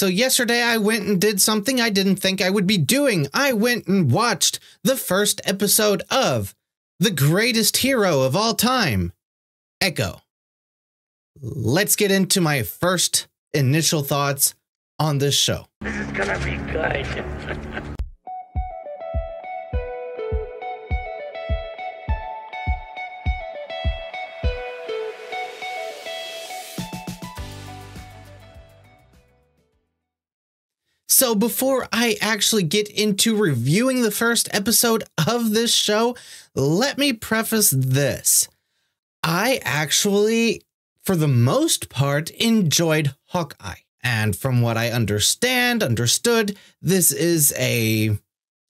So, yesterday I went and did something I didn't think I would be doing. I went and watched the first episode of The Greatest Hero of All Time, Echo. Let's get into my first initial thoughts on this show. This is gonna be good. So, before I actually get into reviewing the first episode of this show, let me preface this. I actually, for the most part, enjoyed Hawkeye. And from what I understand, understood, this is a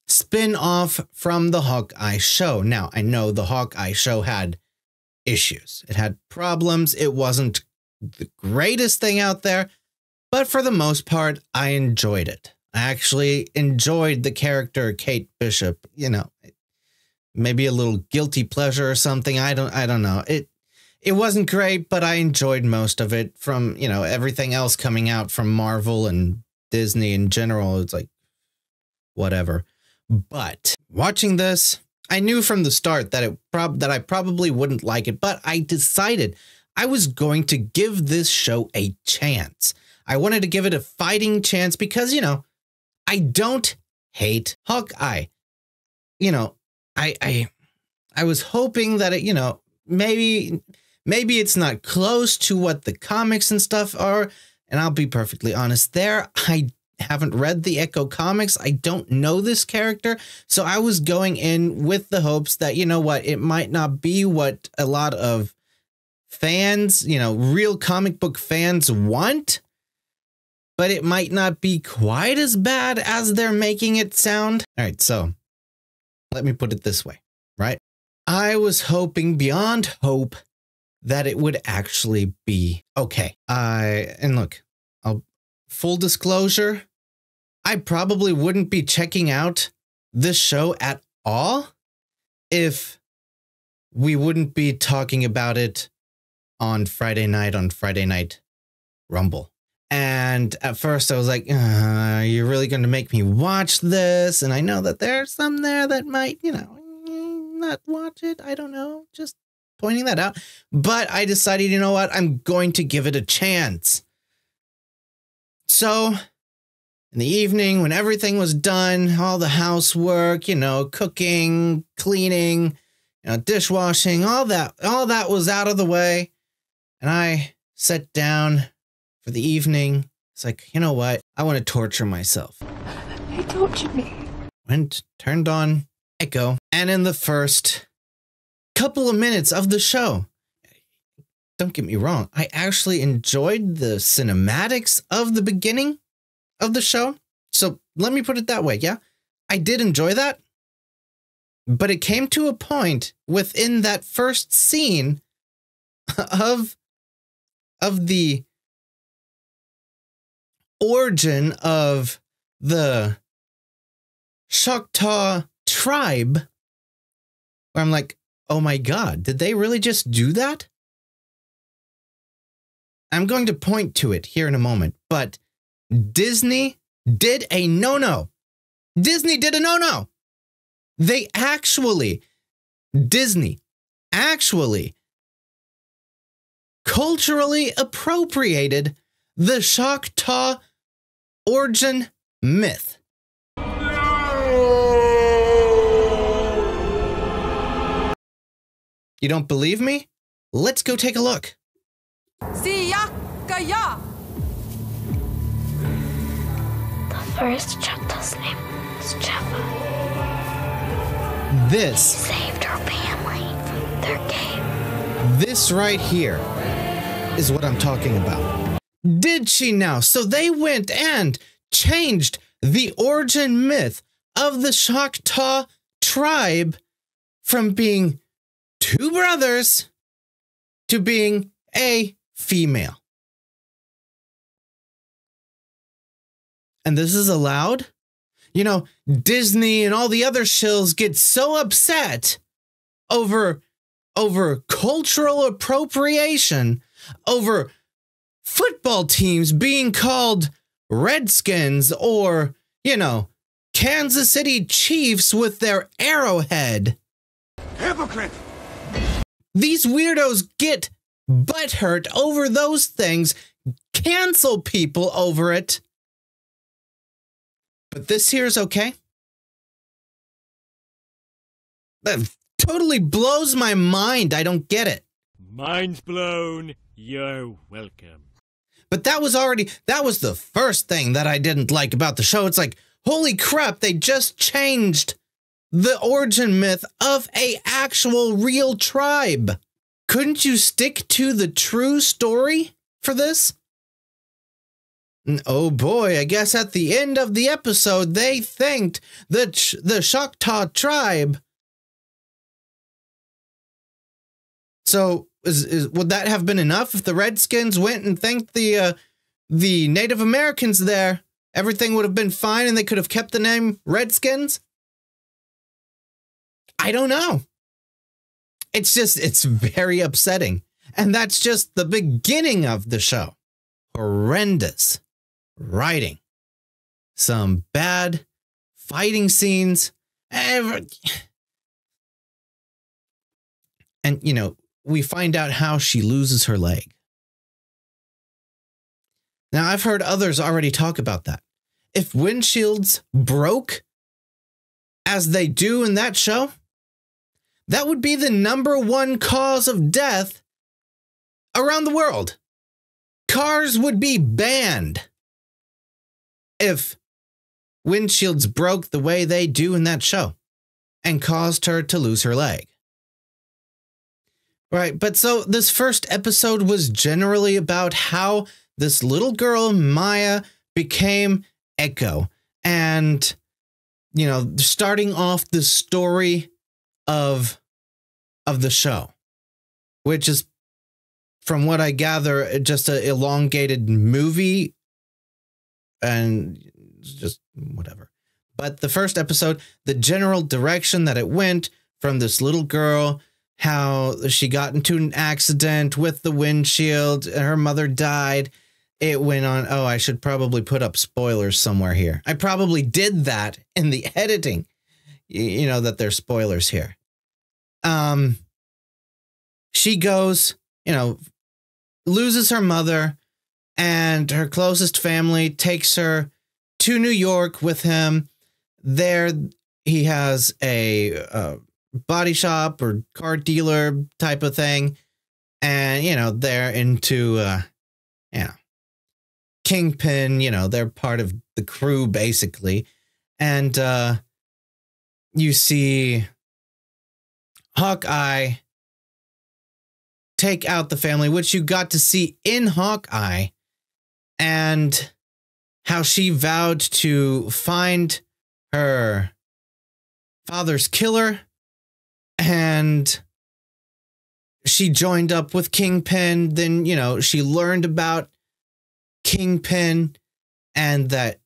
spin off from the Hawkeye show. Now, I know the Hawkeye show had issues, it had problems, it wasn't the greatest thing out there, but for the most part, I enjoyed it. I actually enjoyed the character Kate Bishop, you know, maybe a little guilty pleasure or something. I don't I don't know. It it wasn't great, but I enjoyed most of it from, you know, everything else coming out from Marvel and Disney in general. It's like whatever. But watching this, I knew from the start that it prob that I probably wouldn't like it, but I decided I was going to give this show a chance. I wanted to give it a fighting chance because, you know, I don't hate Hawkeye. You know, I I I was hoping that it, you know, maybe maybe it's not close to what the comics and stuff are. And I'll be perfectly honest there. I haven't read the Echo comics. I don't know this character. So I was going in with the hopes that, you know what, it might not be what a lot of fans, you know, real comic book fans want, but it might not be quite as bad as they're making it sound. All right, so let me put it this way, right? I was hoping beyond hope that it would actually be okay. I and look, I'll full disclosure, I probably wouldn't be checking out this show at all if we wouldn't be talking about it on Friday night on Friday night Rumble. And at first I was like, uh, you're really going to make me watch this? And I know that there's some there that might, you know, not watch it. I don't know. Just pointing that out. But I decided, you know what? I'm going to give it a chance. So in the evening, when everything was done, all the housework, you know, cooking, cleaning, you know, dishwashing, all that, all that was out of the way. And I sat down for the evening. It's like, you know what? I want to torture myself. They tortured me. Went, turned on Echo, and in the first couple of minutes of the show, don't get me wrong, I actually enjoyed the cinematics of the beginning of the show. So let me put it that way. Yeah, I did enjoy that. But it came to a point within that first scene of of the origin of the Choctaw tribe where I'm like, oh my God, did they really just do that? I'm going to point to it here in a moment, but Disney did a no no. Disney did a no no. They actually, Disney actually culturally appropriated the Choctaw origin myth. You don't believe me? Let's go take a look. Siyakaya. The first Choctaw's name was Chafa. This, Saved her family from their cave. this right here is what I'm talking about. Did she now? So they went and changed the origin myth of the Choctaw tribe from being two brothers to being a female. And this is allowed? You know, Disney and all the other shills get so upset over over cultural appropriation, over football teams being called Redskins or, you know, Kansas City Chiefs with their arrowhead. Hypocrite! These weirdos get butthurt over those things, cancel people over it. But this here is okay. That totally blows my mind. I don't get it. Mind's blown. You're welcome. But that was already that was the first thing that I didn't like about the show. It's like, holy crap, they just changed the origin myth of a actual real tribe. Couldn't you stick to the true story for this? Oh boy, I guess at the end of the episode they thanked the Ch- the Choctaw tribe. So is, is would that have been enough if the Redskins went and thanked the uh, the Native Americans there? Everything would have been fine and they could have kept the name Redskins? I don't know. It's just it's very upsetting. And that's just the beginning of the show. Horrendous writing. Some bad fighting scenes. Ever- And you know, we find out how she loses her leg. Now, I've heard others already talk about that. If windshields broke, as they do in that show, that would be the number one cause of death around the world. Cars would be banned if windshields broke the way they do in that show and caused her to lose her leg. Right, but so this first episode was generally about how this little girl, Maya, became Echo. And, you know, starting off the story of of the show, which is from what I gather, just an elongated movie and just whatever. But the first episode, the general direction that it went from this little girl, how she got into an accident with the windshield, and her mother died. It went on. Oh, I should probably put up spoilers somewhere here. I probably did that in the editing. You know that there's spoilers here. Um, she goes, you know, loses her mother, and her closest family takes her to New York with him. There, he has a uh, body shop or car dealer type of thing, and you know they're into, uh, you know, kingpin. You know, they're part of the crew basically, and uh, you see Hawkeye take out the family, which you got to see in Hawkeye, and how she vowed to find her father's killer and she joined up with Kingpin. Then, you know, she learned about Kingpin and that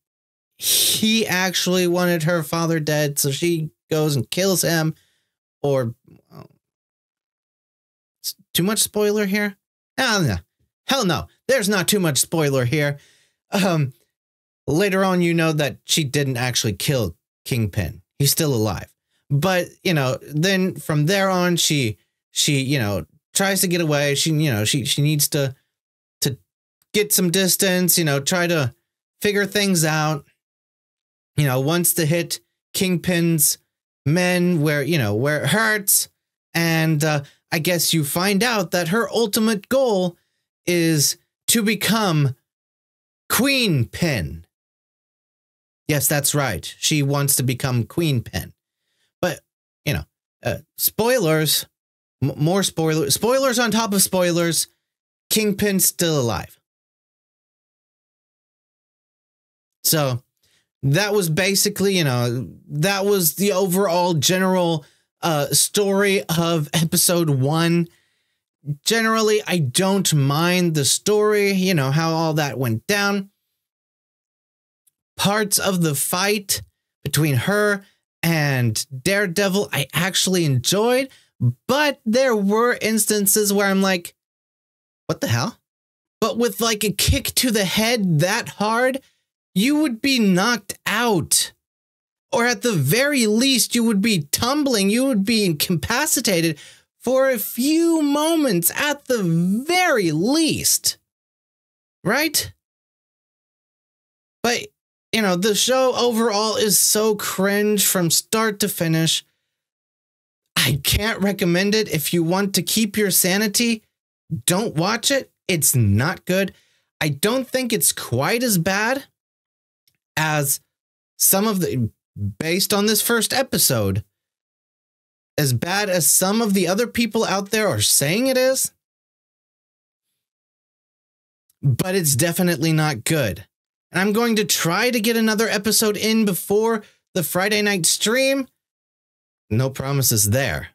he actually wanted her father dead. So she goes and kills him. Or, well, too much spoiler here? Hell no. Hell no. There's not too much spoiler here. Um, later on, you know that she didn't actually kill Kingpin. He's still alive. But, you know, then from there on, she she you know tries to get away. She you know she she needs to to get some distance you know try to figure things out. You know wants to hit kingpin's men where you know where it hurts and uh, i guess you find out that her ultimate goal is to become queen pin yes that's right. She wants to become queen pin you know uh, spoilers M- more spoilers. Spoilers on top of spoilers. Kingpin's still alive. So that was basically, you know, that was the overall general uh, story of episode one. Generally, I don't mind the story, you know, how all that went down. Parts of the fight between her and Daredevil, I actually enjoyed but there were instances where I'm like, what the hell? But with like a kick to the head that hard, you would be knocked out. Or at the very least, you would be tumbling, you would be incapacitated for a few moments at the very least. Right? But, you know, the show overall is so cringe from start to finish. I can't recommend it. If you want to keep your sanity, don't watch it. It's not good. I don't think it's quite as bad as some of the, based on this first episode, as bad as some of the other people out there are saying it is. But it's definitely not good. And I'm going to try to get another episode in before the Friday night stream. No promises there.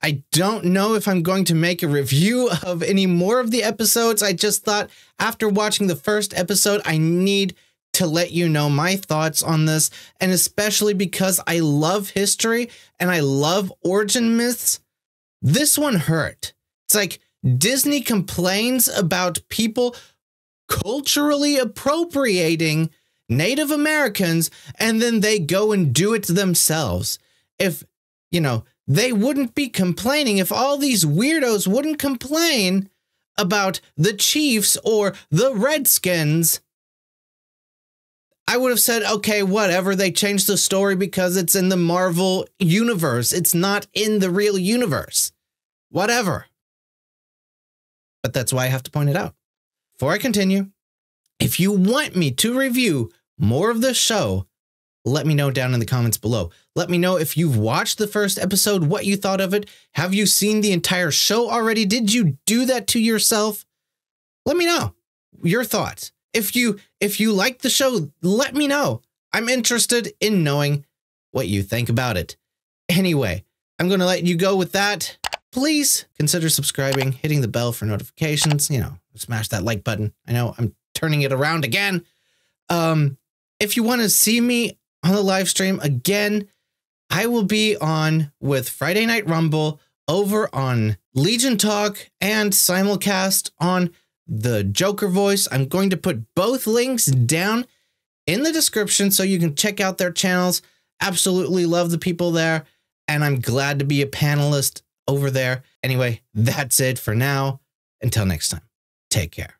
I don't know if I'm going to make a review of any more of the episodes. I just thought after watching the first episode, I need to let you know my thoughts on this, and especially because I love history and I love origin myths. This one hurt. It's like Disney complains about people culturally appropriating Native Americans and then they go and do it themselves. If, you know, they wouldn't be complaining if all these weirdos wouldn't complain about the Chiefs or the Redskins. I would have said, okay, whatever. They changed the story because it's in the Marvel universe. It's not in the real universe. Whatever. But that's why I have to point it out. Before I continue, if you want me to review more of the show, let me know down in the comments below. Let me know if you've watched the first episode, what you thought of it. Have you seen the entire show already? Did you do that to yourself? Let me know your thoughts. If you if you like the show, let me know. I'm interested in knowing what you think about it. Anyway, I'm going to let you go with that. Please consider subscribing, hitting the bell for notifications, you know, smash that like button. I know I'm turning it around again. Um if you want to see me on the live stream again, I will be on with Friday Night Rumble over on Legion Talk and simulcast on the Joker voice. I'm going to put both links down in the description so you can check out their channels. Absolutely love the people there. And I'm glad to be a panelist over there. Anyway, that's it for now. Until next time, take care.